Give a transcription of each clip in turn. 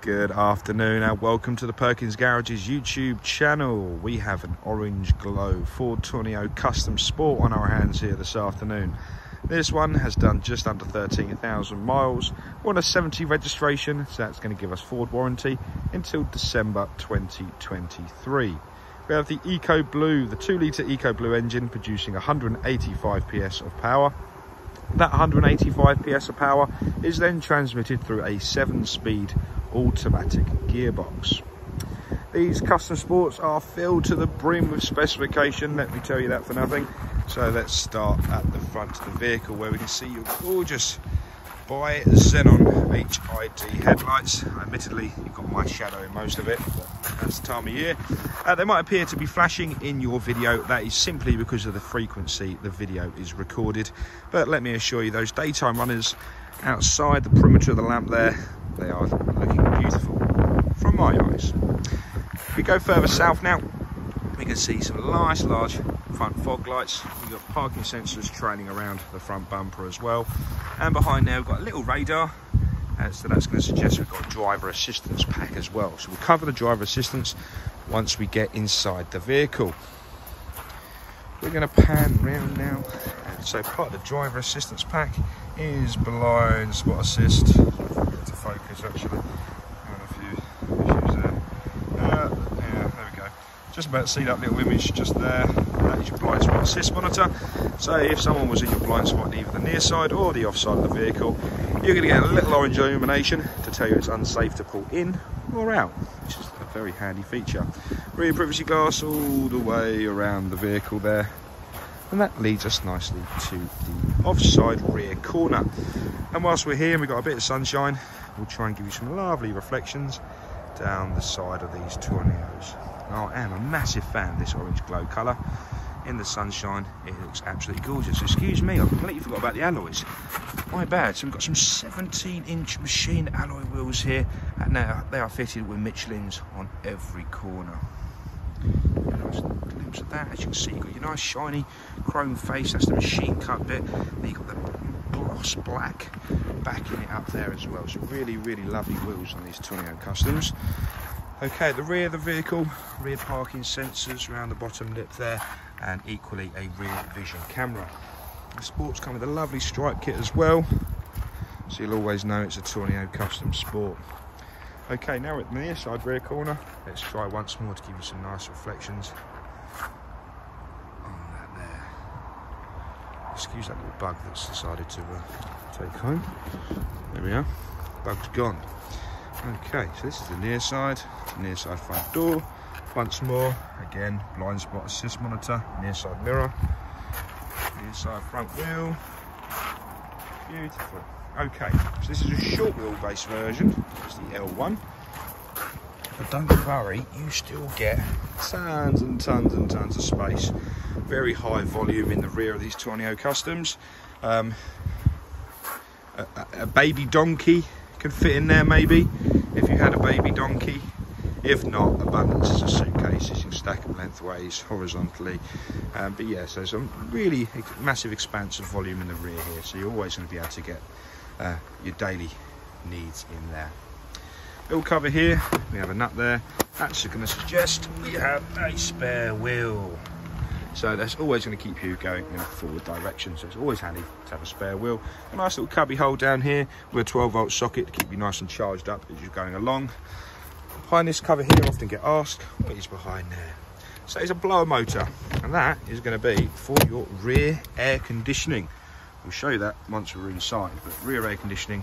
Good afternoon and welcome to the Perkins Garages YouTube channel. We have an orange glow Ford Tourneo oh Custom Sport on our hands here this afternoon. This one has done just under 13,000 miles. We're on a 70 registration, so that's going to give us Ford warranty until December 2023. We have the Eco Blue, the 2 litre Eco Blue engine producing 185 PS of power. That 185 PS of power is then transmitted through a 7 speed automatic gearbox. These custom sports are filled to the brim with specification, let me tell you that for nothing. So let's start at the front of the vehicle where we can see your gorgeous Bi-Xenon HID headlights. Admittedly, you've got my shadow in most of it, but that's the time of year. Uh, they might appear to be flashing in your video. That is simply because of the frequency the video is recorded. But let me assure you, those daytime runners outside the perimeter of the lamp there, they are looking beautiful from my eyes. If we go further south now, we can see some nice large front fog lights. We've got parking sensors trailing around the front bumper as well. And behind there, we've got a little radar. Uh, so that's going to suggest we've got driver assistance pack as well. So we'll cover the driver assistance once we get inside the vehicle. We're going to pan round now. So part of the driver assistance pack is blind spot assist. Focus actually. A few issues there. Uh, yeah, there we go. Just about to see that little image just there. That is your blind spot assist monitor. So if someone was in your blind spot, either the near side or the off side of the vehicle, you're going to get a little orange illumination to tell you it's unsafe to pull in or out, which is a very handy feature. Rear privacy glass all the way around the vehicle there. And that leads us nicely to the offside rear corner. And whilst we're here and we've got a bit of sunshine, we'll try and give you some lovely reflections down the side of these. Oh, I am a massive fan of this orange glow colour. In the sunshine, it looks absolutely gorgeous. Excuse me, I completely forgot about the alloys. My bad. So we've got some 17 inch machine alloy wheels here, and now they are fitted with Michelin's on every corner. Of that. As you can see, you've got your nice shiny chrome face. That's the machine cut bit. Then you've got the gloss black backing it up there as well. So really, really lovely wheels on these Tourneo Customs. Okay, the rear of the vehicle, rear parking sensors around the bottom lip there, and equally a rear vision camera. The sports come with a lovely stripe kit as well, so you'll always know it's a Tourneo Custom Sport. Okay, now we're at the near side rear corner. Let's try once more to give you some nice reflections on that there. Excuse that little bug that's decided to uh, take home. There we are, bug's gone. Okay, so this is the near side, near side front door. Once more, again, blind spot assist monitor, near side mirror, near side front wheel. Beautiful. Okay, so this is a short wheelbase version, it's the L1. But don't worry, you still get tons and tons and tons of space. Very high volume in the rear of these Tourneo Customs. Um, a, a baby donkey can fit in there maybe if you had a baby donkey if not abundance of suitcases you can stack them lengthways horizontally um, but yeah so some really massive expanse of volume in the rear here so you're always going to be able to get uh, your daily needs in there little cover here we have a nut there that's going to suggest we have a spare wheel so that's always going to keep you going in a forward direction. So it's always handy to have a spare wheel. A nice little cubby hole down here with a 12 volt socket to keep you nice and charged up as you're going along. Behind this cover here, I often get asked, what is behind there? So it's a blower motor, and that is going to be for your rear air conditioning. We'll show you that once we're inside, but rear air conditioning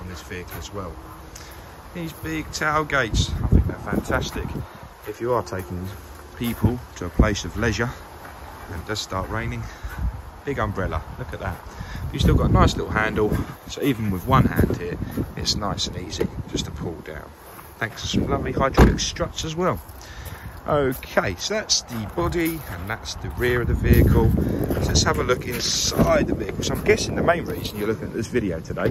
on this vehicle as well. These big tailgates, I think they're fantastic. If you are taking people to a place of leisure and it does start raining. Big umbrella, look at that. You've still got a nice little handle, so even with one hand here, it's nice and easy just to pull down. Thanks to some lovely hydraulic struts as well. Okay, so that's the body and that's the rear of the vehicle. So let's have a look inside the vehicle. So I'm guessing the main reason you're looking at this video today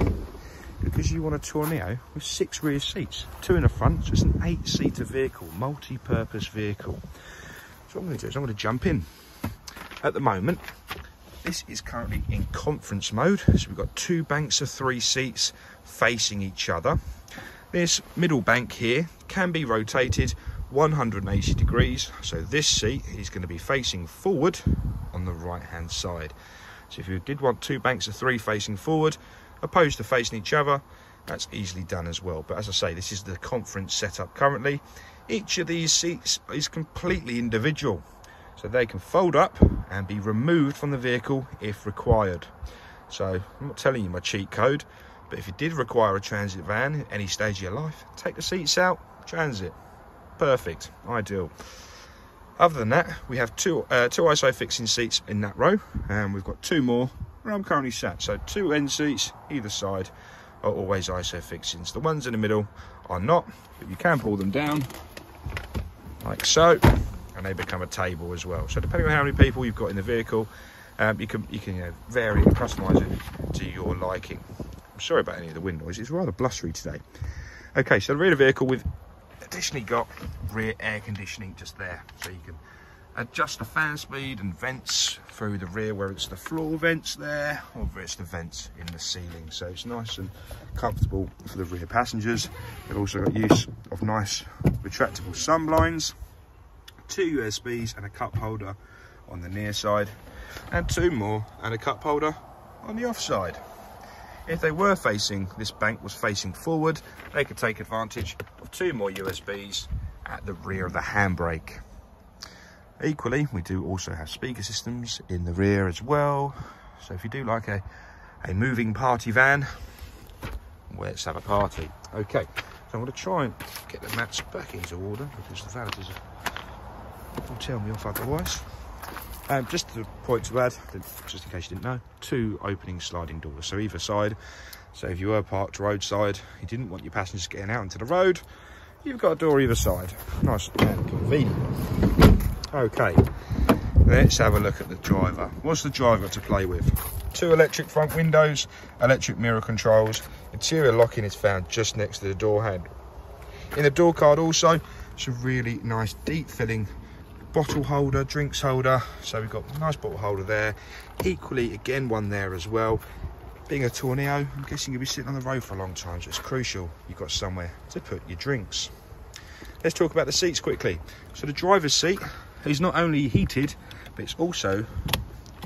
because you want a Tourneo with six rear seats, two in the front, so it's an eight-seater vehicle, multi-purpose vehicle. So what I'm going to do is I'm going to jump in at the moment this is currently in conference mode so we've got two banks of three seats facing each other This middle bank here can be rotated 180 degrees. So this seat is going to be facing forward on the right hand side. So if you did want two banks of three facing forward, opposed to facing each other, that's easily done as well. But as I say, this is the conference setup currently. Each of these seats is completely individual. So they can fold up and be removed from the vehicle if required. So I'm not telling you my cheat code, but if you did require a transit van at any stage of your life, take the seats out, transit. Perfect, ideal. Other than that, we have two, uh, two ISOFIXing seats in that row, and we've got two more where I'm currently sat. So two end seats either side are always ISOFIXings. The ones in the middle are not, but you can pull them down like so, and they become a table as well. So depending on how many people you've got in the vehicle, um, you can you can you know, vary and customise it to your liking I'm sorry about any of the wind noise, it's rather blustery today. Okay, so the rear of the vehicle with additionally got rear air conditioning just there. So you can adjust the fan speed and vents through the rear, whether it's the floor vents there or whether it's the vents in the ceiling. So it's nice and comfortable for the rear passengers. They've also got use of nice retractable sun blinds, two USBs and a cup holder on the near side, and two more and a cup holder on the off side. If they were facing, this bank was facing forward, they could take advantage of two more USBs at the rear of the handbrake. Equally, we do also have speaker systems in the rear as well. So if you do like a, a moving party van, let's have a party. Okay, so I'm going to try and get the mats back into order because the validators will tell me off otherwise. Um, just a point to add, just in case you didn't know, two opening sliding doors, so either side. So if you were parked roadside, you didn't want your passengers getting out into the road, you've got a door either side. Nice and convenient. Okay, let's have a look at the driver. What's the driver to play with? Two electric front windows, electric mirror controls, interior locking is found just next to the door handle. In the door card also, some really nice deep filling bottle holder, drinks holder. So we've got a nice bottle holder there. Equally, again, one there as well. Being a Tourneo, I'm guessing you'll be sitting on the road for a long time, so it's crucial you've got somewhere to put your drinks. Let's talk about the seats quickly. So the driver's seat is not only heated, but it's also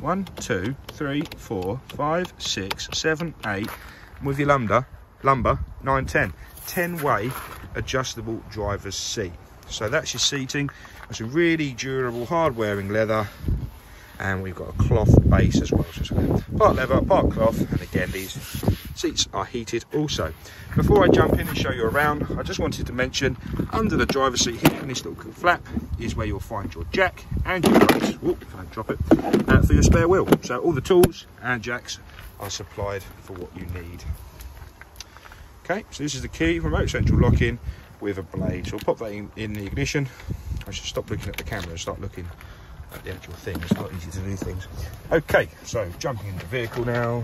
one, two, three, four, five, six, seven, eight, with your lumbar, lumbar, nine, ten. 10 way adjustable driver's seat. So that's your seating. It's a really durable, hard wearing leather. And we've got a cloth base as well. So part leather, part cloth. And again, these seats are heated also. Before I jump in and show you around, I just wanted to mention under the driver's seat here in this little flap is where you'll find your jack and your brace. Whoop, if I drop it, uh, for your spare wheel. So all the tools and jacks are supplied for what you need. Okay, so this is the key, remote central lock-in with a blade. So I'll pop that in, in the ignition. I should stop looking at the camera and start looking at the actual thing. It's not easy to do things. Okay, so jumping into the vehicle now.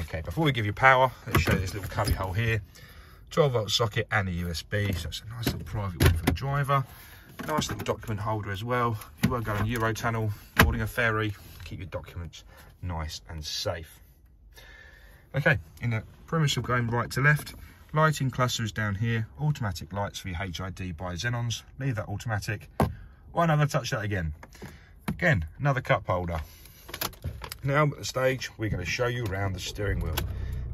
Okay, before we give you power, let's show you this little cubby hole here. 12 volt socket and a USB, so it's a nice little private one for the driver. Nice little document holder as well. If you were going Eurotunnel, boarding a ferry, keep your documents nice and safe. Okay, in the premise of going right to left, Lighting clusters down here, automatic lights for your HID Bi-Xenons. Leave that automatic. One other touch that again. Again, another cup holder. Now I'm at the stage, we're going to show you around the steering wheel.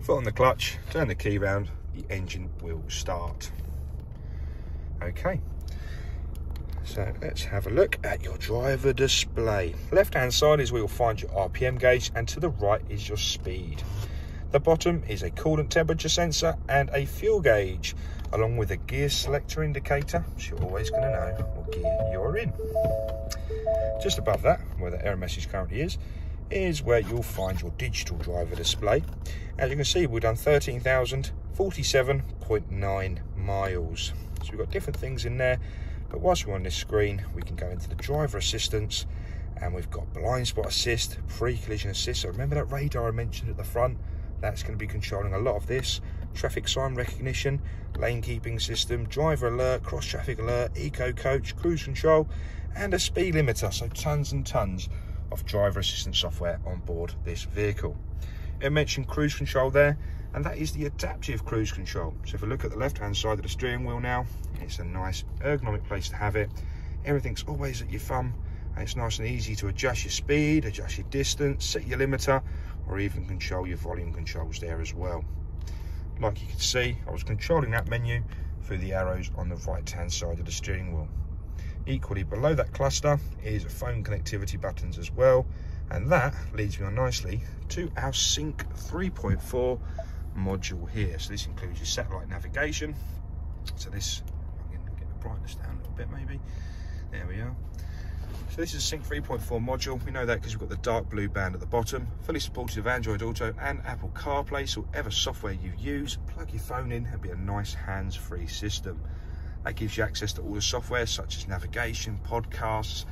Foot on the clutch, turn the key round, the engine will start. Okay, so let's have a look at your driver display. Left hand side is where you'll find your RPM gauge and to the right is your speed. The bottom is a coolant temperature sensor and a fuel gauge, along with a gear selector indicator, so you're always going to know what gear you're in. Just above that, where the error message currently is, is where you'll find your digital driver display. As you can see, we've done 13,047.9 miles. So we've got different things in there, but whilst we're on this screen, we can go into the driver assistance and we've got blind spot assist, pre-collision assist. So remember that radar I mentioned at the front? That's going to be controlling a lot of this. Traffic sign recognition, lane keeping system, driver alert, cross traffic alert, eco coach, cruise control, and a speed limiter. So tons and tons of driver assistance software on board this vehicle. It mentioned cruise control there. and that is the adaptive cruise control. So if I look at the left-hand side of the steering wheel now, it's a nice ergonomic place to have it. Everything's always at your thumb, and it's nice and easy to adjust your speed, adjust your distance, set your limiter, or even control your volume controls there as well. Like you can see, I was controlling that menu through the arrows on the right-hand side of the steering wheel. Equally below that cluster is a phone connectivity buttons as well, and that leads me on nicely to our Sync 3.4 module here. So this includes your satellite navigation. So this, I can get the brightness down a little bit maybe. There we are. So this is a Sync 3.4 module. We know that because we've got the dark blue band at the bottom. Fully supported of Android Auto and Apple CarPlay. So whatever software you use, plug your phone in and be a nice hands-free system. That gives you access to all the software such as navigation, podcasts,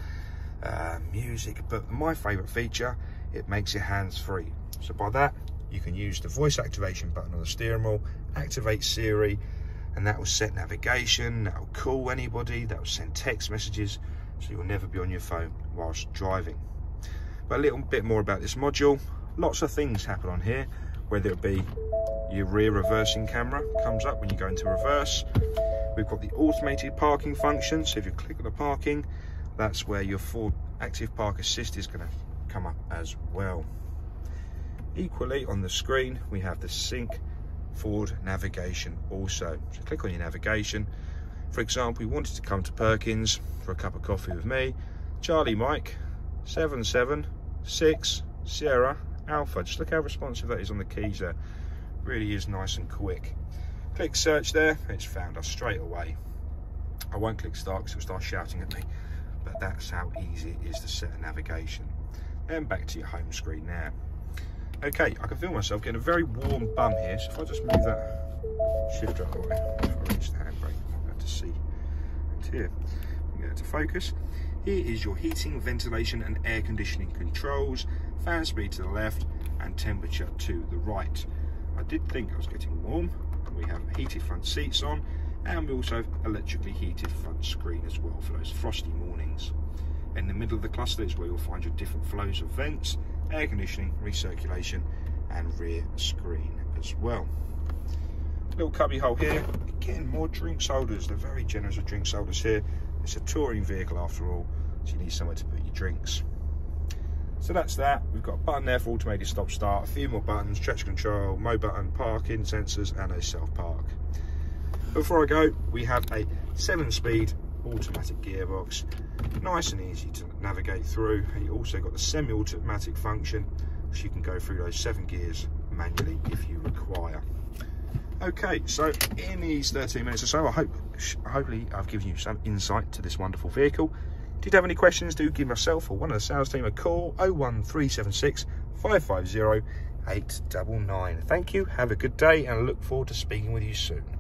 uh, music. But my favorite feature, it makes it hands-free. So by that, you can use the voice activation button on the steering wheel, activate Siri, and that will set navigation, that will call anybody, that will send text messages, so you'll never be on your phone whilst driving. But a little bit more about this module. Lots of things happen on here, whether it be your rear reversing camera comes up when you go into reverse. We've got the automated parking function, so if you click on the parking, that's where your Ford Active Park Assist is going to come up as well. Equally on the screen, we have the Sync Ford navigation also. So click on your navigation. For example, we wanted to come to Perkins for a cup of coffee with me. Charlie Mike, 776 Sierra Alpha. Just look how responsive that is on the keys there. Really is nice and quick. Click search there, it's found us straight away. I won't click start because it'll start shouting at me, but that's how easy it is to set a navigation. And back to your home screen now. Okay, I can feel myself getting a very warm bum here, so if I just move that shifter out of the way, if I reach the handbrake, be able to see here. Get it to focus. Here is your heating, ventilation and air conditioning controls, fan speed to the left and temperature to the right. I did think I was getting warm. We have heated front seats on and we also have electrically heated front screen as well for those frosty mornings. In the middle of the cluster is where you'll find your different flows of vents air conditioning, recirculation and rear screen as well. Little cubby hole here, again more drinks holders, they're very generous with drinks holders here. It's a touring vehicle after all, so you need somewhere to put your drinks. So that's that. We've got a button there for automated stop start, a few more buttons, traction control, mode button, parking sensors and a self park. Before I go, we have a seven speed automatic gearbox nice and easy to navigate through you also got the semi-automatic function so you can go through those seven gears manually if you require okay so in these 13 minutes or so i hope hopefully i've given you some insight to this wonderful vehicle did you have any questions do give myself or one of the sales team a call 01376 550 899 thank you have a good day and I look forward to speaking with you soon